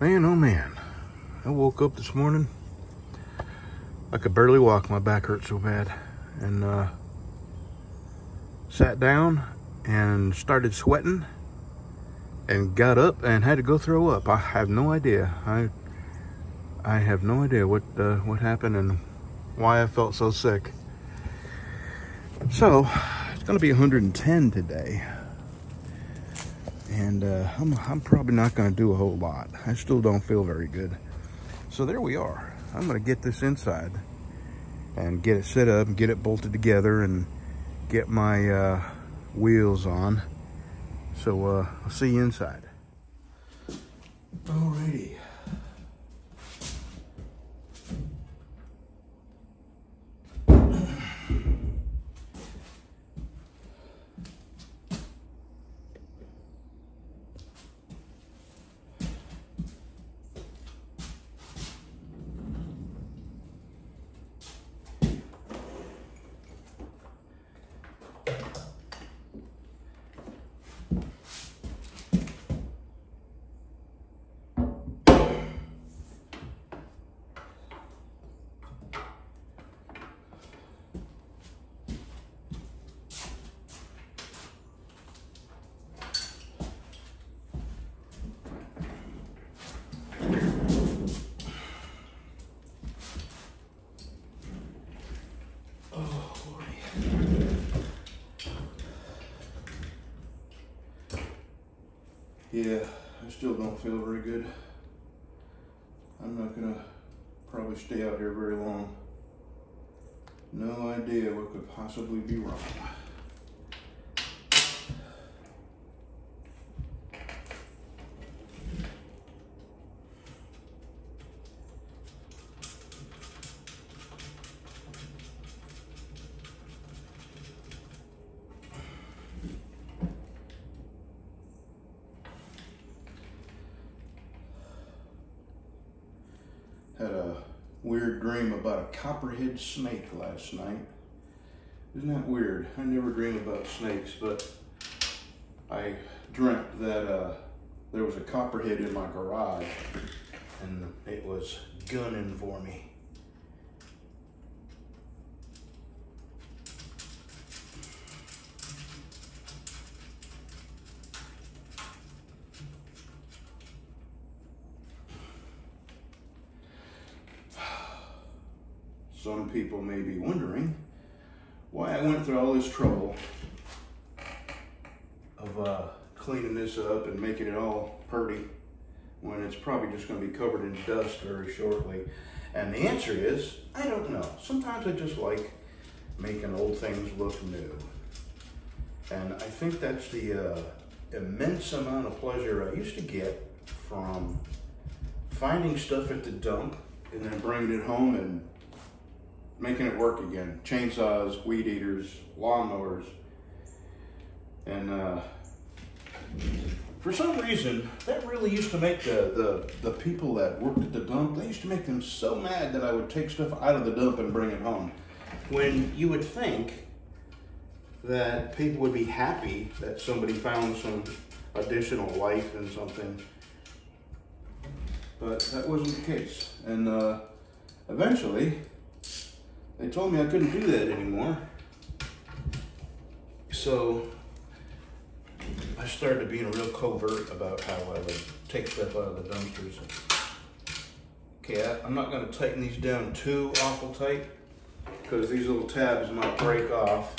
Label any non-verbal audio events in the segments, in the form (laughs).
Man, oh man. I woke up this morning. I could barely walk. My back hurt so bad. And uh, sat down and started sweating and got up and had to go throw up. I have no idea. I I have no idea what uh, what happened and why I felt so sick. So it's gonna be 110 today, and uh, I'm I'm probably not gonna do a whole lot. I still don't feel very good. So there we are. I'm gonna get this inside and get it set up and get it bolted together and get my uh, wheels on. So uh, I'll see you inside. Alrighty. Yeah, I still don't feel very good. I'm not gonna probably stay out here very long. No idea what could possibly be wrong. Weird dream about a copperhead snake last night. Isn't that weird? I never dream about snakes, but I dreamt that uh, there was a copperhead in my garage and it was gunning for me. Some people may be wondering why I went through all this trouble of uh, cleaning this up and making it all purty when it's probably just going to be covered in dust very shortly. And the answer is, I don't know. Sometimes I just like making old things look new. And I think that's the uh, immense amount of pleasure I used to get from finding stuff at the dump and then bringing it home and making it work again. Chainsaws, weed eaters, lawnmowers. And uh, for some reason, that really used to make the, the, the people that worked at the dump, they used to make them so mad that I would take stuff out of the dump and bring it home. When you would think that people would be happy that somebody found some additional life in something. But that wasn't the case. And uh, eventually, they told me I couldn't do that anymore. So I started being real covert about how I would take stuff out of the dumpsters. Okay, I, I'm not going to tighten these down too awful tight because these little tabs might break off.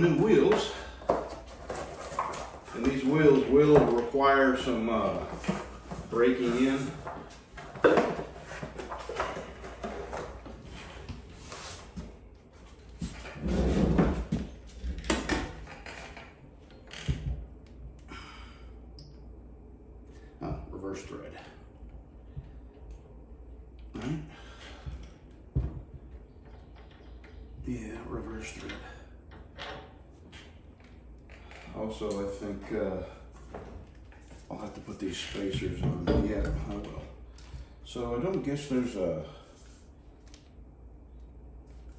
New wheels. And these wheels will require some uh, breaking in. Oh, reverse thread. Right? Yeah, reverse thread. Also, I think uh, I'll have to put these spacers on. Yeah, I will. So I don't guess there's a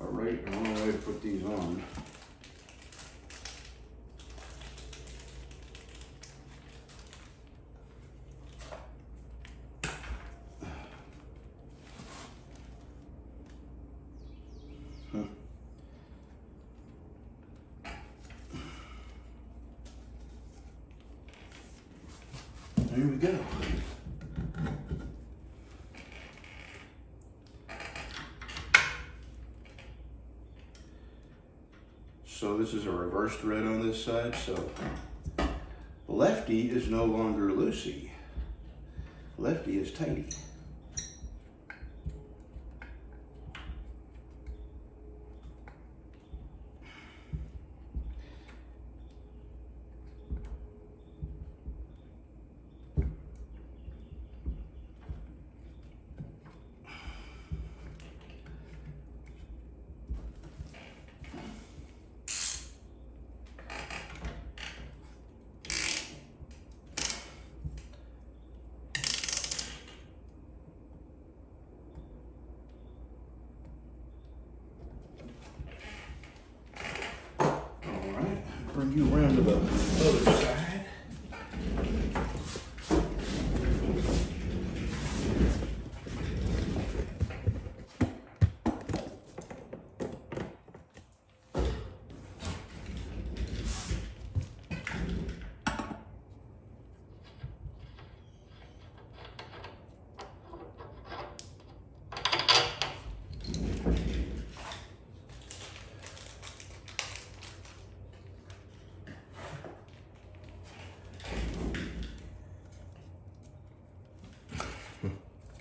a right or wrong way to put these on. Huh. There we go. So this is a reverse thread on this side, so lefty is no longer loosey. Lefty is tighty. All right, bring you around to the other side.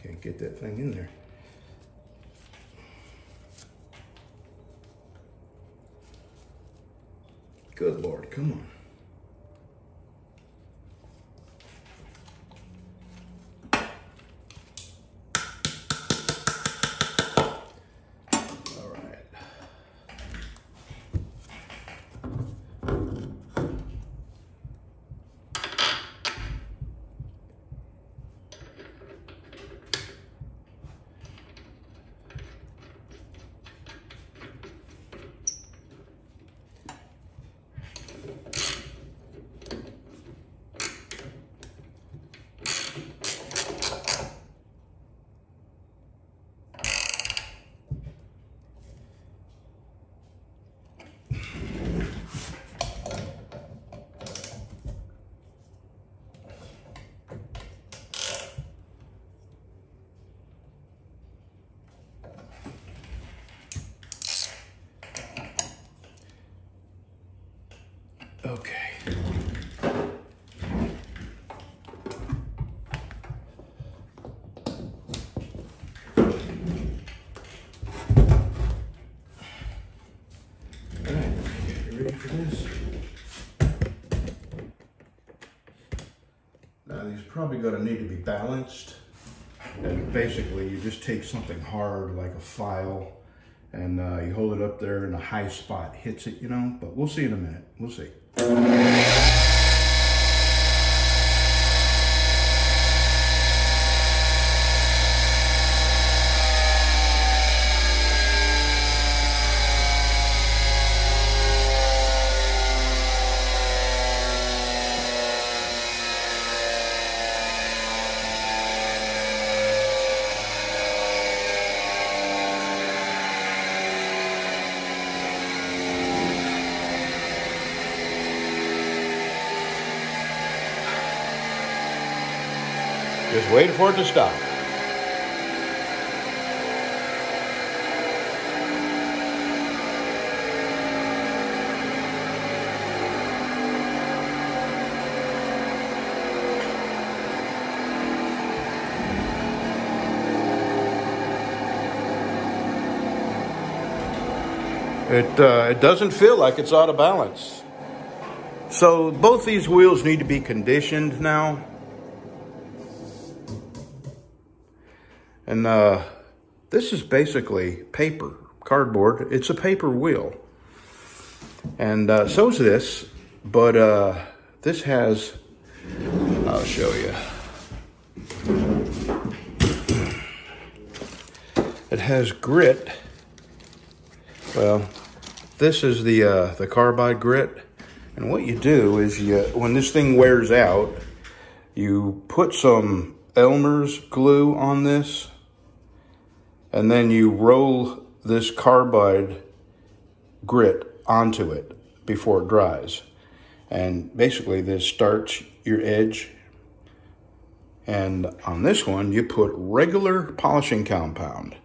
Can't get that thing in there. Good Lord, come on. All right. Okay. All right, you ready for this? Probably gonna need to be balanced. And basically you just take something hard like a file and uh, you hold it up there and a high spot hits it, you know, but we'll see in a minute. We'll see. waiting for it to stop. It, uh, it doesn't feel like it's out of balance. So both these wheels need to be conditioned now. And uh, this is basically paper, cardboard. It's a paper wheel. And uh, so's this, but uh, this has, I'll show you. It has grit. Well, this is the uh, the carbide grit. And what you do is you, when this thing wears out, you put some Elmer's glue on this and then you roll this carbide grit onto it before it dries. And basically this starts your edge. And on this one, you put regular polishing compound.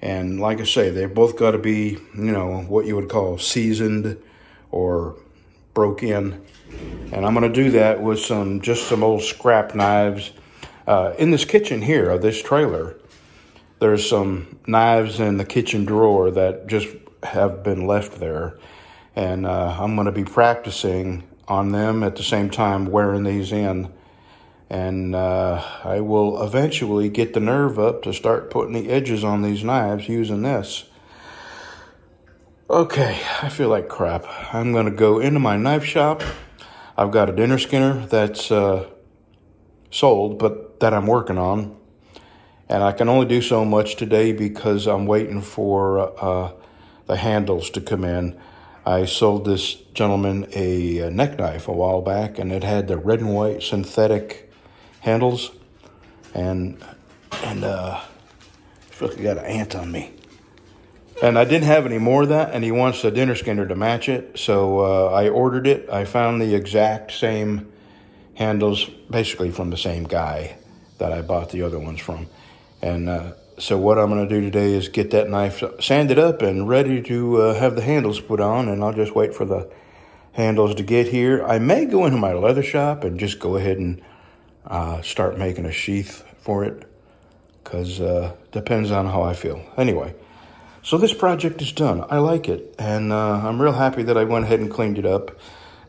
And like I say, they've both got to be, you know, what you would call seasoned or broke in. And I'm going to do that with some, just some old scrap knives. Uh, in this kitchen here of this trailer, there's some knives in the kitchen drawer that just have been left there. And uh, I'm going to be practicing on them at the same time wearing these in. And uh, I will eventually get the nerve up to start putting the edges on these knives using this. Okay, I feel like crap. I'm going to go into my knife shop. I've got a dinner skinner that's uh, sold, but that I'm working on. And I can only do so much today because I'm waiting for uh, the handles to come in. I sold this gentleman a, a neck knife a while back, and it had the red and white synthetic handles. And and uh, I got an ant on me. And I didn't have any more of that, and he wants the dinner skinner to match it. So uh, I ordered it. I found the exact same handles, basically from the same guy that I bought the other ones from. And uh, so what I'm going to do today is get that knife sanded up and ready to uh, have the handles put on. And I'll just wait for the handles to get here. I may go into my leather shop and just go ahead and uh, start making a sheath for it because uh, depends on how I feel. Anyway, so this project is done. I like it, and uh, I'm real happy that I went ahead and cleaned it up.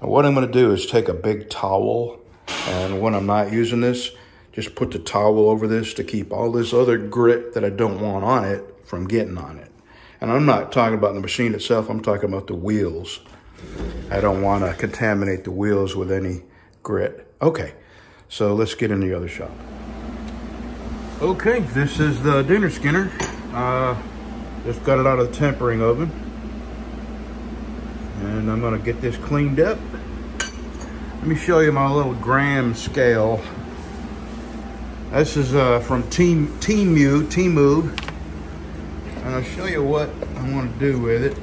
And what I'm going to do is take a big towel, and when I'm not using this, just put the towel over this to keep all this other grit that I don't want on it from getting on it. And I'm not talking about the machine itself, I'm talking about the wheels. I don't want to contaminate the wheels with any grit. Okay, so let's get in the other shop. Okay, this is the dinner skinner. Uh, just got it out of the tempering oven. And I'm gonna get this cleaned up. Let me show you my little gram scale this is uh, from Team Temu, Temu, and I'll show you what I want to do with it.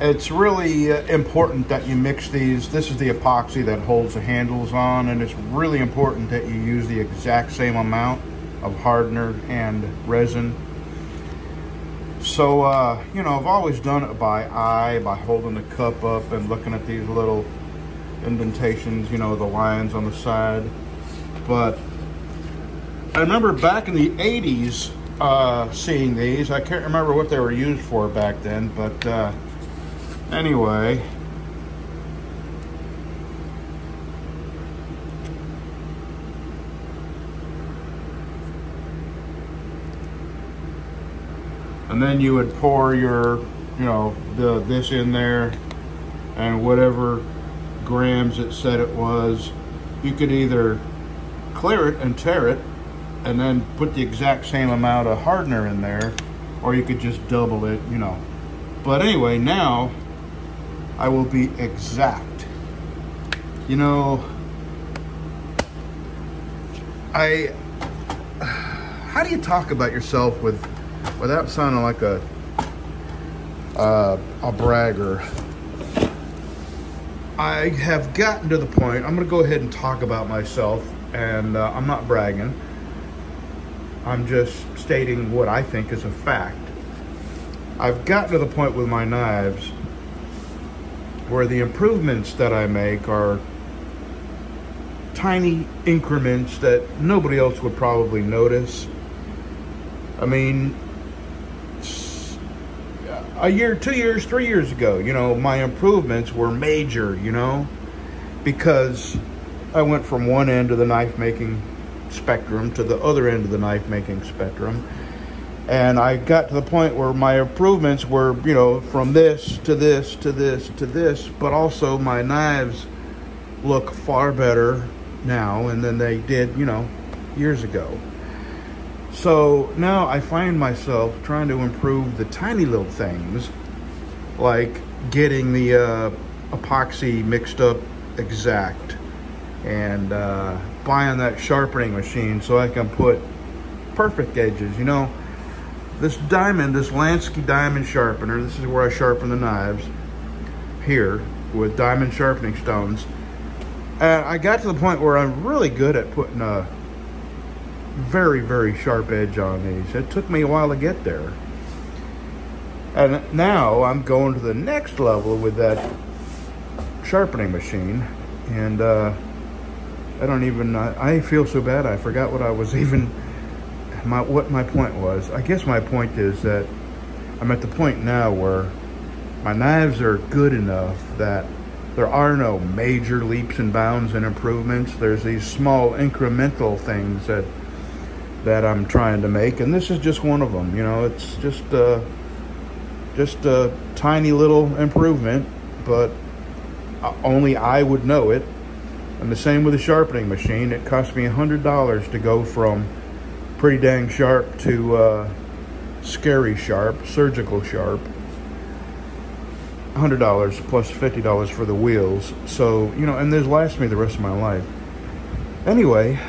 It's really uh, important that you mix these. This is the epoxy that holds the handles on, and it's really important that you use the exact same amount of hardener and resin so, uh, you know, I've always done it by eye, by holding the cup up and looking at these little indentations, you know, the lines on the side. But I remember back in the 80s uh, seeing these. I can't remember what they were used for back then, but uh, anyway, and then you would pour your you know the this in there and whatever grams it said it was. You could either clear it and tare it and then put the exact same amount of hardener in there or you could just double it you know. But anyway now I will be exact. You know I how do you talk about yourself with without sounding like a uh, a bragger, I have gotten to the point. I'm going to go ahead and talk about myself, and uh, I'm not bragging. I'm just stating what I think is a fact. I've gotten to the point with my knives where the improvements that I make are tiny increments that nobody else would probably notice. I mean, a year, two years, three years ago, you know, my improvements were major, you know, because I went from one end of the knife making spectrum to the other end of the knife making spectrum. And I got to the point where my improvements were, you know, from this to this to this to this, but also my knives look far better now and than they did, you know, years ago. So now I find myself trying to improve the tiny little things, like getting the uh, epoxy mixed up exact and uh, buying that sharpening machine so I can put perfect edges. You know, this diamond, this Lansky diamond sharpener, this is where I sharpen the knives here with diamond sharpening stones. And I got to the point where I'm really good at putting a very, very sharp edge on these. It took me a while to get there. And now I'm going to the next level with that sharpening machine. And uh, I don't even, I, I feel so bad I forgot what I was (laughs) even, my what my point was. I guess my point is that I'm at the point now where my knives are good enough that there are no major leaps and bounds and improvements. There's these small incremental things that that I'm trying to make, and this is just one of them. You know, it's just uh, just a tiny little improvement, but only I would know it. And the same with the sharpening machine. It cost me a hundred dollars to go from pretty dang sharp to uh, scary sharp, surgical sharp. $100 plus $50 for the wheels. So, you know, and this lasts me the rest of my life. Anyway,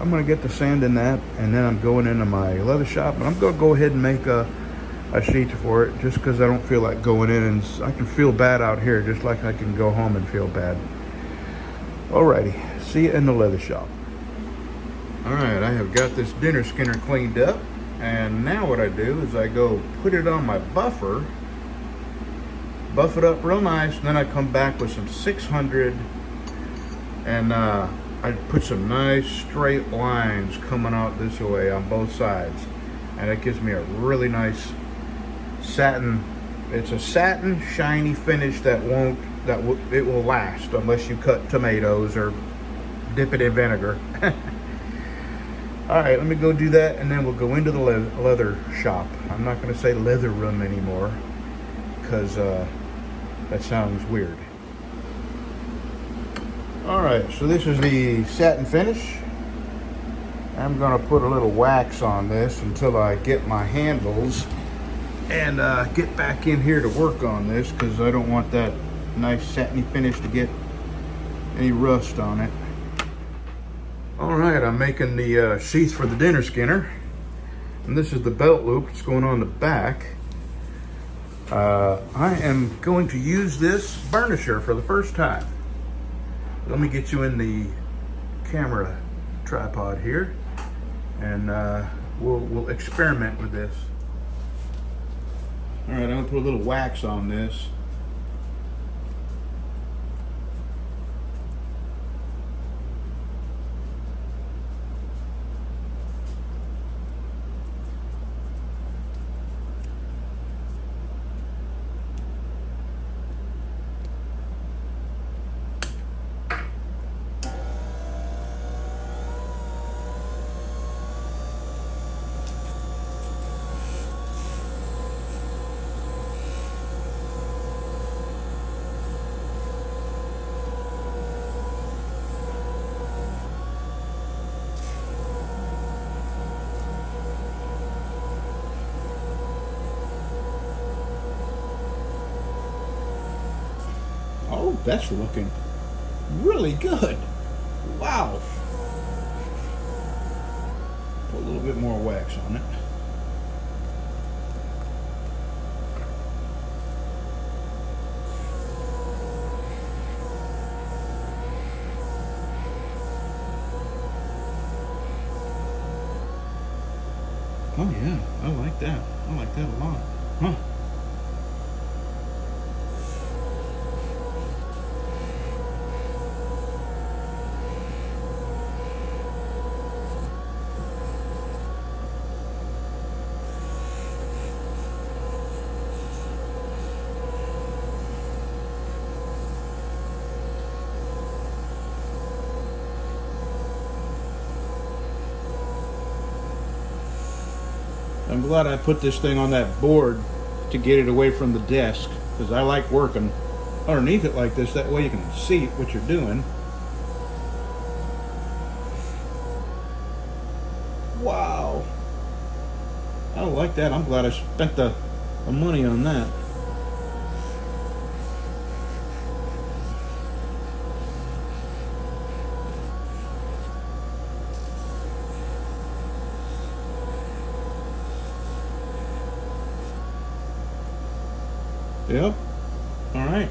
I'm to get the sand in that, and then I'm going into my leather shop, and I'm to go ahead and make a, a sheet for it, just because I don't feel like going in, and I can feel bad out here, just like I can go home and feel bad. Alrighty, see you in the leather shop. Alright, I have got this dinner skinner cleaned up, and now what I do is I go put it on my buffer, buff it up real nice, and then I come back with some 600 and uh, I put some nice straight lines coming out this way on both sides. And it gives me a really nice satin, it's a satin shiny finish that won't, that it will last unless you cut tomatoes or dip it in vinegar. (laughs) All right, let me go do that and then we'll go into the leather shop. I'm not gonna say leather room anymore because uh, that sounds weird. All right, so this is the satin finish. I'm gonna put a little wax on this until I get my handles and uh, get back in here to work on this because I don't want that nice satiny finish to get any rust on it. All right, I'm making the uh, sheath for the dinner skinner. And this is the belt loop, it's going on the back. Uh, I am going to use this burnisher for the first time. Let me get you in the camera tripod here and uh, we'll, we'll experiment with this. All right, I'm gonna put a little wax on this. Oh, that's looking really good. Wow. Put a little bit more wax on it. Oh yeah, I like that. I like that a lot. I'm glad I put this thing on that board to get it away from the desk because I like working underneath it like this. That way you can see what you're doing. Wow. I like that. I'm glad I spent the, the money on that. Yep. All right.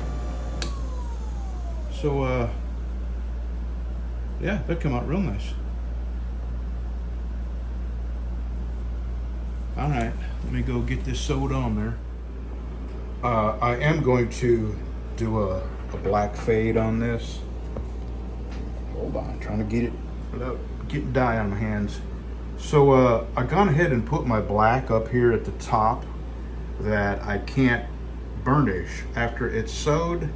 So, uh, yeah, that come out real nice. All right, let me go get this sewed on there. Uh, I am going to do a, a black fade on this. Hold on, trying to get it without getting dye on my hands. So uh, I gone ahead and put my black up here at the top that I can't burnish after it's sewed.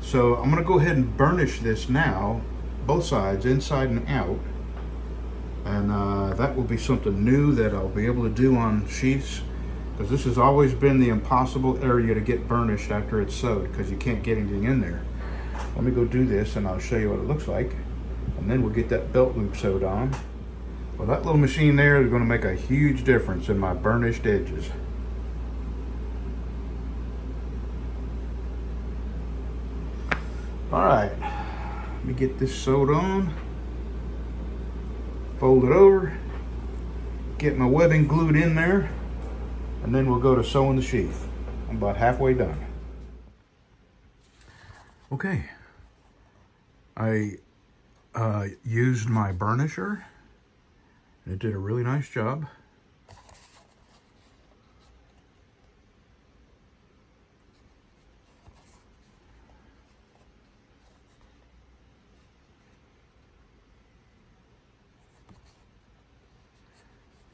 So I'm gonna go ahead and burnish this now, both sides, inside and out. And uh, that will be something new that I'll be able to do on sheaths because this has always been the impossible area to get burnished after it's sewed because you can't get anything in there. Let me go do this and I'll show you what it looks like. And then we'll get that belt loop sewed on. Well, that little machine there is gonna make a huge difference in my burnished edges. All right, let me get this sewed on. Fold it over, get my webbing glued in there, and then we'll go to sewing the sheath. I'm about halfway done. Okay, I uh, used my burnisher, and it did a really nice job.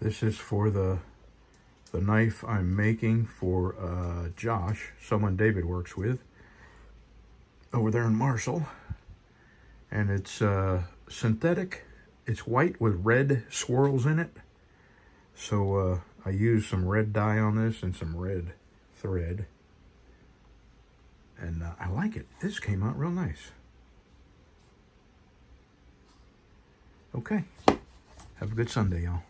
This is for the the knife I'm making for uh, Josh, someone David works with, over there in Marshall. And it's uh, synthetic. It's white with red swirls in it. So uh, I used some red dye on this and some red thread. And uh, I like it. This came out real nice. Okay. Have a good Sunday, y'all.